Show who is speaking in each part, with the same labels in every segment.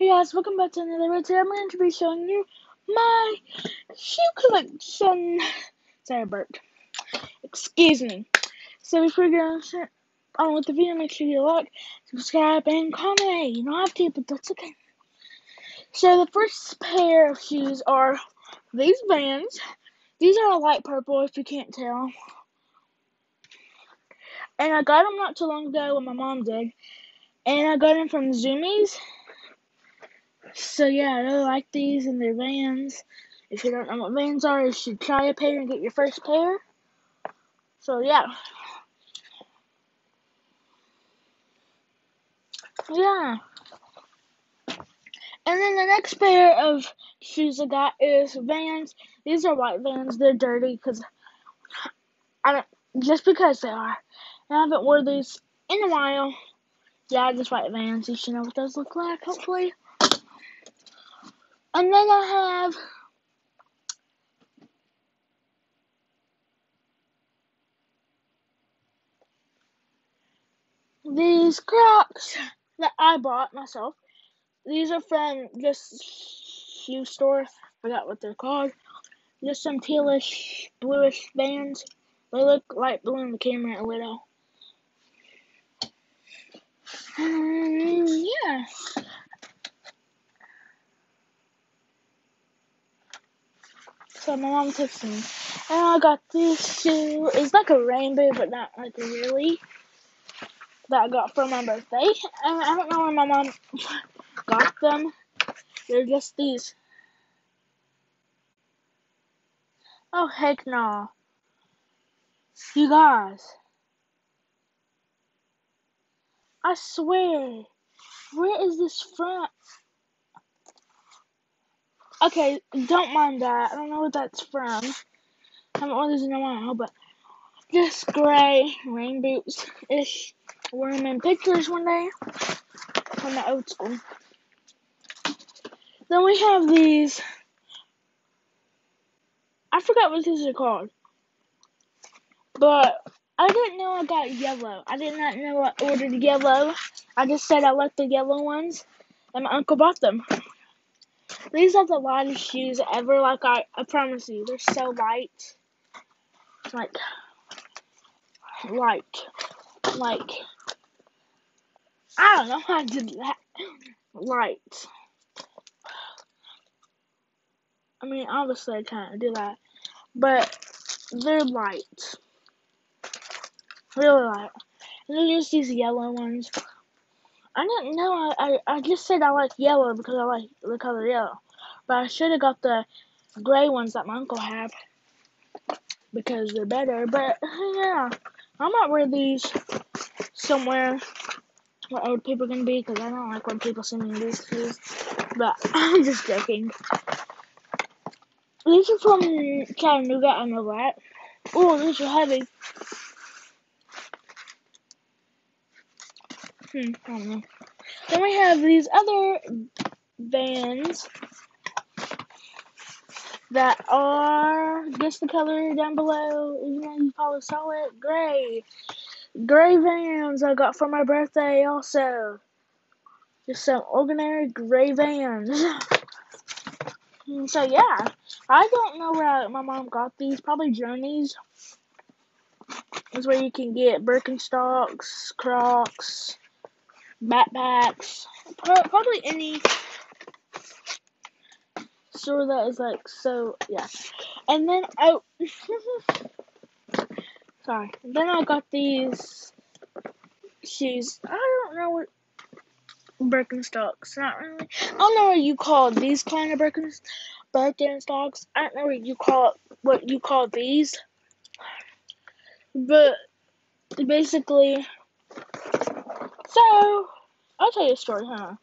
Speaker 1: Hey guys, welcome back to another video. Today I'm going to be showing you my shoe collection. Sorry, burped. Excuse me. So before we get on with the video, make sure you like, subscribe, and comment. You don't have to, but that's okay. So the first pair of shoes are these Vans. These are a light purple, if you can't tell. And I got them not too long ago when my mom did. And I got them from Zumiez. So yeah, I really like these and they're Vans. If you don't know what Vans are, you should try a pair and get your first pair. So yeah. Yeah. And then the next pair of shoes I got is Vans. These are white Vans. They're dirty because I don't just because they are. I haven't worn these in a while. Yeah, just white Vans. You should know what those look like, hopefully. And then I have these Crocs that I bought myself. These are from this shoe store. Forgot what they're called. Just some tealish, bluish bands. They look light blue in the camera a little. Um, yeah. So my mom took me. And I got this shoe. It's like a rainbow, but not like really. That I got for my birthday. And I don't know where my mom got them. They're just these. Oh, heck no. You guys. I swear. Where is this from? Okay, don't mind that. I don't know what that's from. I haven't worn this in a while, but just gray rain boots ish. Wore them in pictures one day from the old school. Then we have these. I forgot what these are called. But I didn't know I got yellow. I did not know I ordered yellow. I just said I liked the yellow ones, and my uncle bought them. These are the lightest shoes ever. Like I, I promise you, they're so light. Like light, like I don't know how I did that. Light. I mean, obviously I of do that, but they're light, really light. And then there's these yellow ones. I didn't know. I, I, I just said I like yellow because I like the color yellow. But I should have got the gray ones that my uncle had because they're better. But yeah, I might wear these somewhere where old people can be because I don't like when people see me these shoes. But I'm just joking. These are from Chattanooga, I know that. Oh, these are heavy. Hmm, I don't know. Then we have these other Vans that are just the color down below. You know, you saw it. Gray. Gray Vans I got for my birthday also. Just some ordinary gray Vans. so yeah, I don't know where my mom got these. Probably Journeys. Is where you can get Birkenstocks, Crocs, backpacks, probably any store that is like so yeah. And then I sorry. Then I got these shoes. I don't know what Birkenstocks. Not really. I don't know what you call these kind of Birkenstocks. Birkenstocks. I don't know what you call what you call these. But basically so, I'll tell you a story, huh?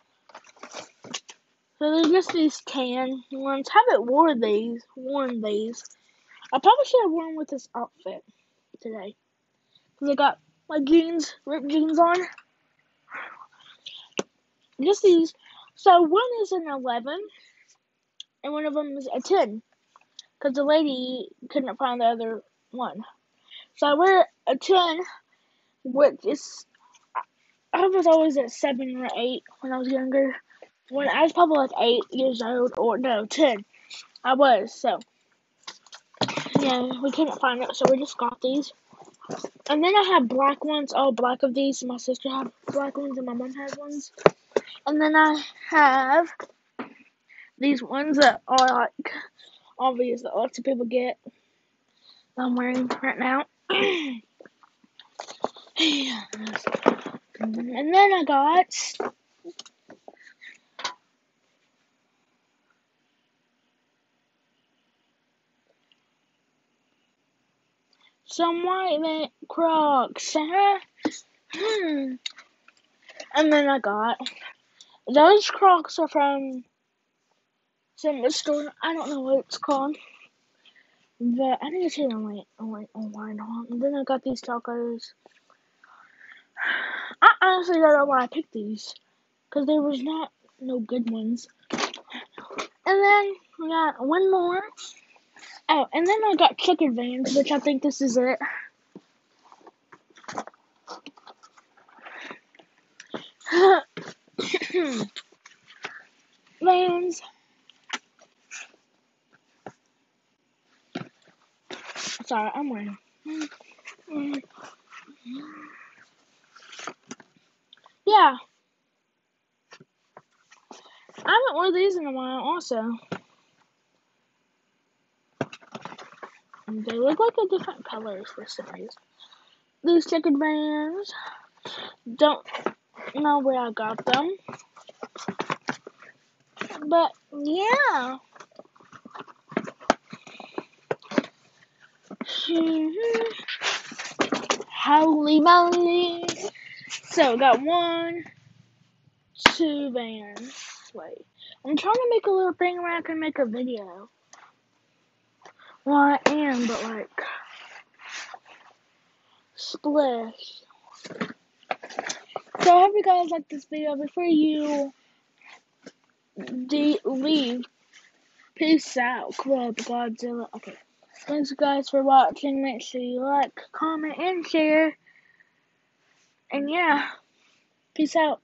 Speaker 1: So there's just these tan ones. Haven't worn these. Worn these. I probably should have worn with this outfit today. Cause I got my jeans, ripped jeans on. Just these. So one is an 11, and one of them is a 10. Cause the lady couldn't find the other one. So I wear a 10, which is I was always at seven or eight when I was younger. when I was probably like eight years old, or no, ten. I was so. Yeah, we couldn't find it, so we just got these. And then I have black ones, all black of these. My sister had black ones, and my mom has ones. And then I have these ones that are like obvious that lots of people get. That I'm wearing right now. and then I got some white crocs. Hmm. and then I got those crocs are from some store. I don't know what it's called. But I need to see them like online online And then I got these tacos. I honestly don't know why I picked these. Because there was not no good ones. And then we got one more. Oh, and then I got chicken vans, which I think this is it. Vans. Sorry, I'm wearing. Yeah. I haven't worn these in a while, also. They look like a different colors for some reason. These chicken vans. Don't know where I got them. But, yeah. Holy moly. So, got one, two vans. Wait. I'm trying to make a little thing where I can make a video. Well, I am, but like, splish. So I hope you guys like this video. Before you de- leave, peace out, Club Godzilla. Okay. Thanks guys for watching. Make sure you like, comment, and share. And yeah, peace out.